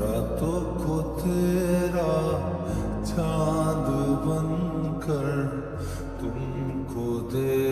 रातों को तेरा चांद बनकर तुमको दे